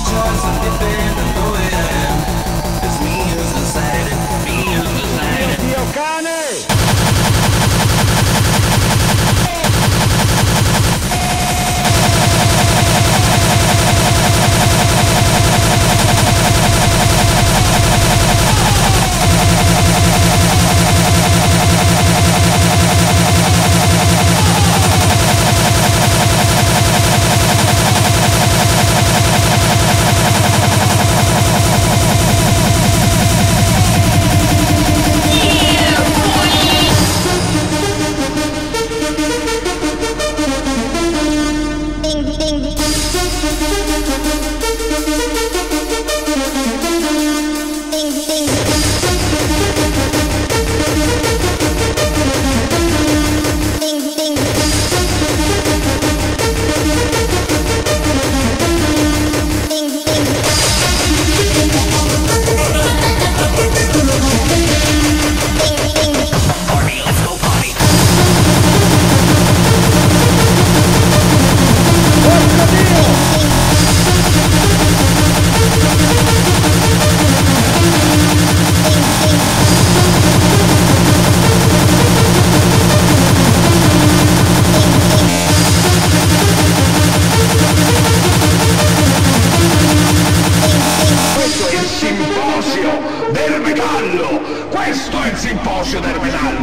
choice of defense. metallo! Questo è il simposio del metallo!